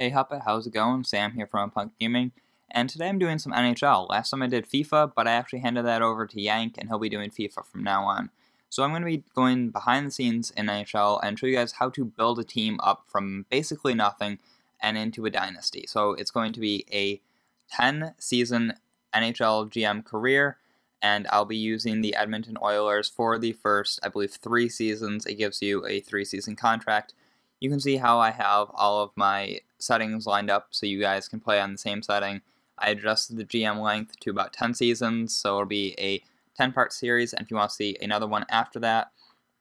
Hey Hupit, how's it going? Sam here from Punk Gaming, and today I'm doing some NHL. Last time I did FIFA, but I actually handed that over to Yank, and he'll be doing FIFA from now on. So I'm going to be going behind the scenes in NHL and show you guys how to build a team up from basically nothing and into a dynasty. So it's going to be a 10 season NHL GM career, and I'll be using the Edmonton Oilers for the first, I believe, three seasons. It gives you a three season contract you can see how I have all of my settings lined up so you guys can play on the same setting. I adjusted the GM length to about 10 seasons, so it'll be a 10 part series, and if you want to see another one after that,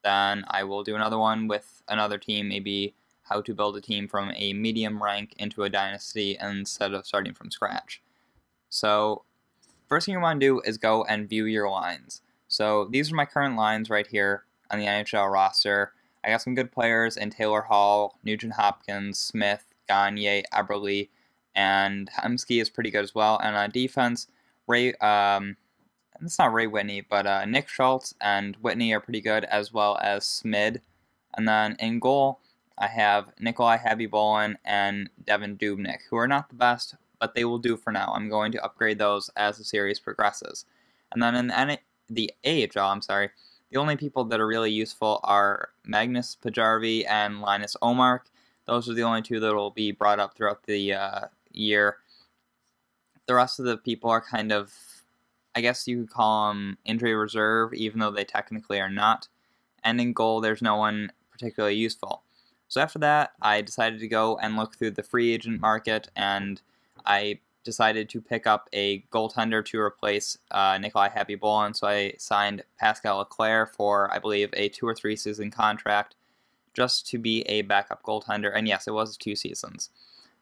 then I will do another one with another team, maybe how to build a team from a medium rank into a dynasty instead of starting from scratch. So, first thing you want to do is go and view your lines. So, these are my current lines right here on the NHL roster. I got some good players in Taylor Hall, Nugent Hopkins, Smith, Gagne, Eberle, and Hemsky is pretty good as well. And on defense, Ray, um, it's not Ray Whitney, but uh, Nick Schultz and Whitney are pretty good, as well as Smid. And then in goal, I have Nikolai Khabibulin and Devan Dubnyk, who are not the best, but they will do for now. I'm going to upgrade those as the series progresses. And then in the, the AHL, I'm sorry, the only people that are really useful are Magnus Paajarvi and Linus Omark. Those are the only two that will be brought up throughout the uh, year. The rest of the people are kind of, I guess you could call them injury reserve, even though they technically are not. And in goal, there's no one particularly useful. So after that, I decided to go and look through the free agent market, and I decided to pick up a goaltender to replace uh, Nikolai Khabibulin, so I signed Pascal Leclaire for, I believe, a two or three season contract just to be a backup goaltender. And yes, it was two seasons.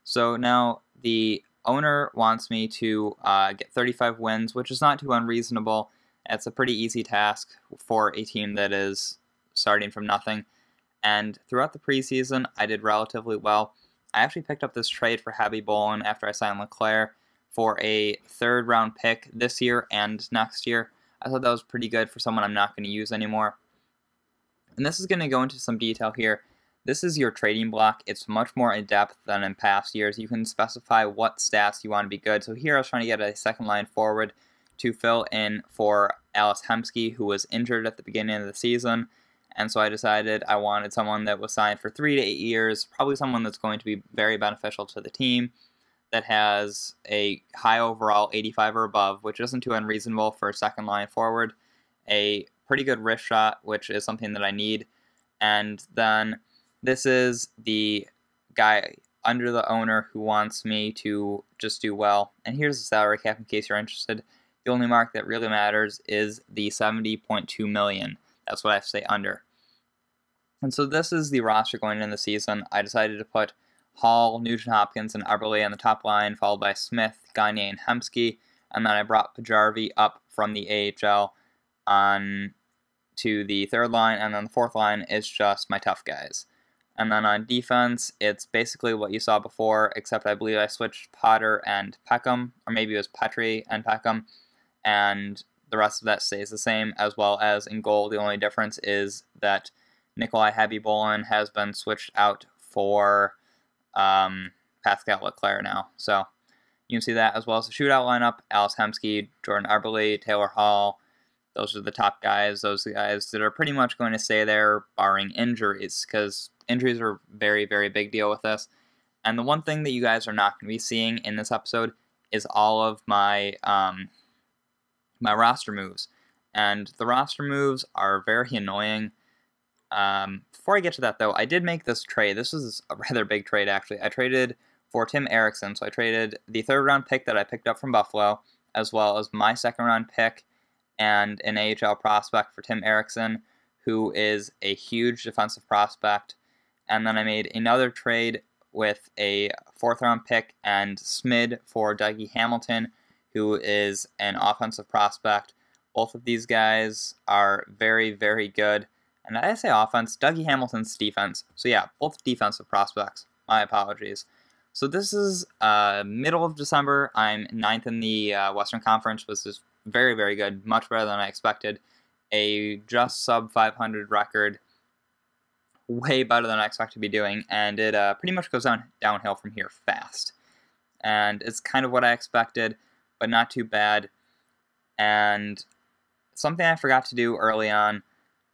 So now the owner wants me to uh, get 35 wins, which is not too unreasonable. It's a pretty easy task for a team that is starting from nothing. And throughout the preseason, I did relatively well. I actually picked up this trade for Khabibulin after I signed Leclaire for a third round pick this year and next year. I thought that was pretty good for someone I'm not going to use anymore. And this is going to go into some detail here. This is your trading block. It's much more in depth than in past years. You can specify what stats you want to be good. So here I was trying to get a second line forward to fill in for Ales Hemsky, who was injured at the beginning of the season. And so I decided I wanted someone that was signed for three to eight years, probably someone that's going to be very beneficial to the team, that has a high overall 85 or above, which isn't too unreasonable for a second line forward, a pretty good wrist shot, which is something that I need. And then this is the guy under the owner who wants me to just do well. And here's the salary cap in case you're interested. The only mark that really matters is the 70.2 million. That's what I have to say under. And so this is the roster going into the season. I decided to put Hall, Nugent Hopkins, and Eberle on the top line, followed by Smith, Gagne, and Hemsky. And then I brought Paajarvi up from the AHL on to the third line, and then the fourth line is just my tough guys. And then on defense, it's basically what you saw before, except I believe I switched Potter and Peckham, or maybe it was Petry and Peckham, and the rest of that stays the same, as well as in goal. The only difference is that Nikolai Khabibulin has been switched out for um, Pascal Leclaire now. So you can see that as well as the shootout lineup. Alice Hemsky, Jordan Eberle, Taylor Hall. Those are the top guys. Those are guys that are pretty much going to stay there, barring injuries, because injuries are very, very big deal with this. And the one thing that you guys are not going to be seeing in this episode is all of my um, my roster moves. And the roster moves are very annoying. Um, before I get to that, though, I did make this trade. This was a rather big trade, actually. I traded for Tim Erixon, So I traded the third round pick that I picked up from Buffalo, as well as my second round pick and an AHL prospect for Tim Erixon, who is a huge defensive prospect. And then I made another trade with a fourth round pick and Smid for Dougie Hamilton, who is an offensive prospect. Both of these guys are very, very good. And I say offense, Dougie Hamilton's defense. So yeah, both defensive prospects. My apologies. So this is uh, middle of December. I'm ninth in the uh, Western Conference, which is very, very good. Much better than I expected. A just sub 500 record way better than I expected to be doing, and it uh, pretty much goes on downhill from here fast. And it's kind of what I expected, but not too bad. And something I forgot to do early on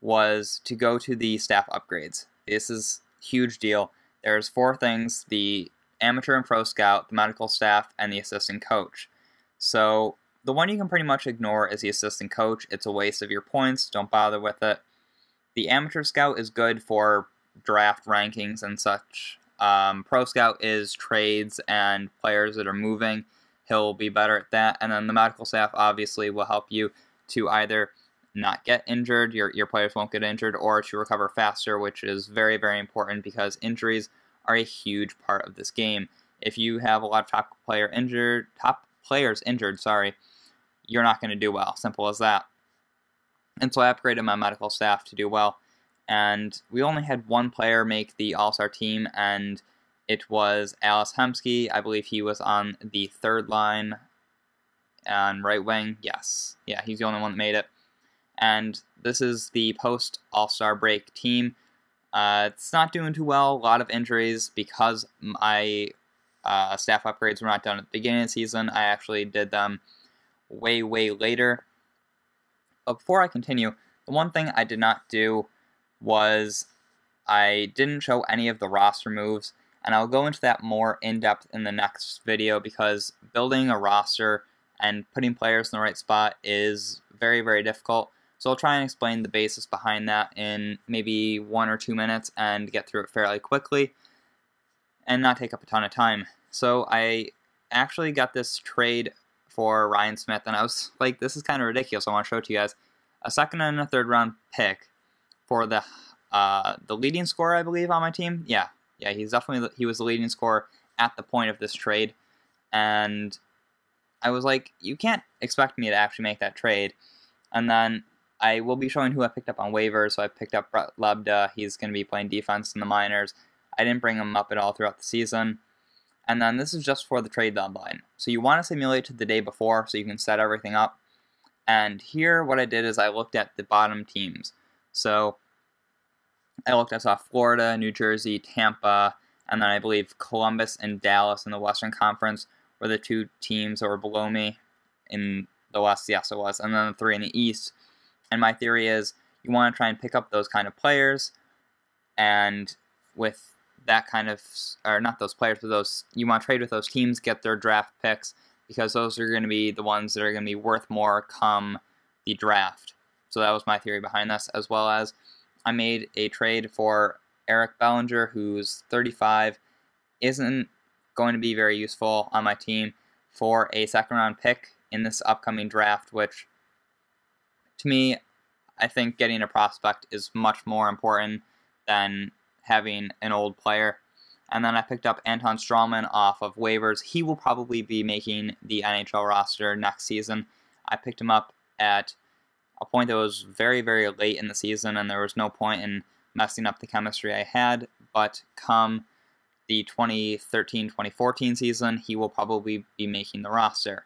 was to go to the staff upgrades. This is huge deal. There's four things: the amateur and pro scout, the medical staff, and the assistant coach. So the one you can pretty much ignore is the assistant coach. It's a waste of your points. Don't bother with it. The amateur scout is good for draft rankings and such. Um, pro scout is trades and players that are moving. He'll be better at that. And then the medical staff obviously will help you to either not get injured, your, your players won't get injured, or to recover faster, which is very, very important because injuries are a huge part of this game. If you have a lot of top player injured, top players injured, sorry, you're not going to do well. Simple as that. And so I upgraded my medical staff to do well. And we only had one player make the All Star team, and it was Ales Hemsky. I believe he was on the third line and right wing. Yes. Yeah, he's the only one that made it. And this is the post All Star break team. Uh, it's not doing too well. A lot of injuries because my uh, staff upgrades were not done at the beginning of the season. I actually did them way, way later. But before I continue, the one thing I did not do was I didn't show any of the roster moves, and I'll go into that more in depth in the next video because building a roster and putting players in the right spot is very, very difficult. So I'll try and explain the basis behind that in maybe one or two minutes and get through it fairly quickly and not take up a ton of time. So I actually got this trade for Ryan Smyth and I was like, this is kind of ridiculous. I want to show it to you guys. A second and a third round pick for the uh, the leading scorer, I believe, on my team. Yeah, yeah, he's definitely he was the leading scorer at the point of this trade, and I was like, you can't expect me to actually make that trade. And then I will be showing who I picked up on waivers. So I picked up Brett Lebda. He's going to be playing defense in the minors. I didn't bring him up at all throughout the season. And then this is just for the trade deadline. So you want to simulate to the day before so you can set everything up. And here what I did is I looked at the bottom teams. So I looked, I saw Florida, New Jersey, Tampa, and then I believe Columbus and Dallas in the Western Conference were the two teams that were below me in the West. Yes, it was. And then the three in the East. And my theory is you want to try and pick up those kind of players. And with that kind of, or not those players, but those, you want to trade with those teams, get their draft picks, because those are going to be the ones that are going to be worth more come the draft. So that was my theory behind this, as well as I made a trade for Eric Belanger, who's 35, isn't going to be very useful on my team for a second round pick in this upcoming draft, which to me, I think getting a prospect is much more important than having an old player. And then I picked up Anton Stralman off of waivers. He will probably be making the NHL roster next season. I picked him up at a point that was very, very late in the season, and there was no point in messing up the chemistry I had. But come the 2013-2014 season, he will probably be making the roster.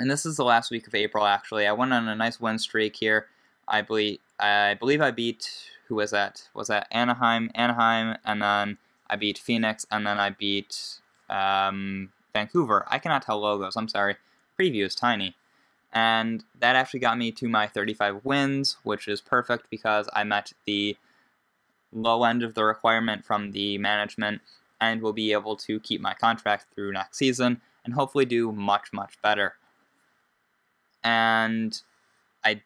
And this is the last week of April, actually. I went on a nice win streak here. I believe I believe I beat who was that? Was that Anaheim? Anaheim, and then I beat Phoenix, and then I beat um, Vancouver. I cannot tell logos. I'm sorry. Preview is tiny. And that actually got me to my 35 wins, which is perfect because I met the low end of the requirement from the management and will be able to keep my contract through next season and hopefully do much, much better. And I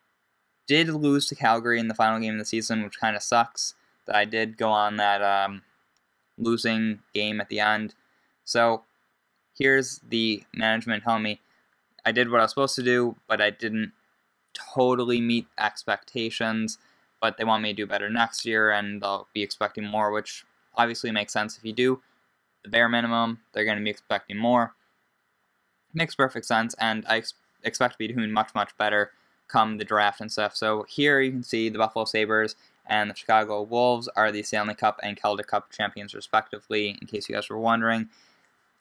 did lose to Calgary in the final game of the season, which kind of sucks that I did go on that um, losing game at the end. So here's the management telling me I did what I was supposed to do, but I didn't totally meet expectations but they want me to do better next year and they'll be expecting more, which obviously makes sense if you do the bare minimum, they're going to be expecting more. Makes perfect sense, and I expect to be doing much, much better come the draft and stuff. So here you can see the Buffalo Sabres and the Chicago Wolves are the Stanley Cup and Calder Cup champions respectively, in case you guys were wondering.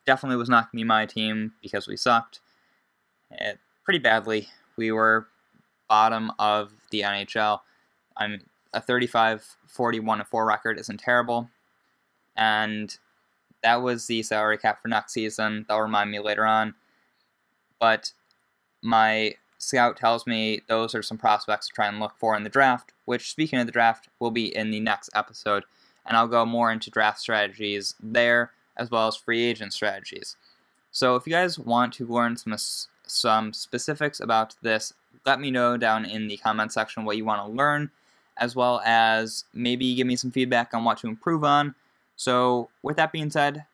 Definitely was not going to be my team because we sucked it, eh, pretty badly. We were bottom of the NHL. I'm a 35 41 4 record isn't terrible. And that was the salary cap for next season. They'll remind me later on. But my scout tells me those are some prospects to try and look for in the draft, which, speaking of the draft, will be in the next episode. And I'll go more into draft strategies there, as well as free agent strategies. So if you guys want to learn some, some specifics about this, let me know down in the comment section what you want to learn, as well as maybe give me some feedback on what to improve on. So with that being said,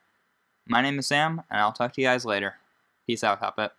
my name is Sam, and I'll talk to you guys later. Peace out, Hupit.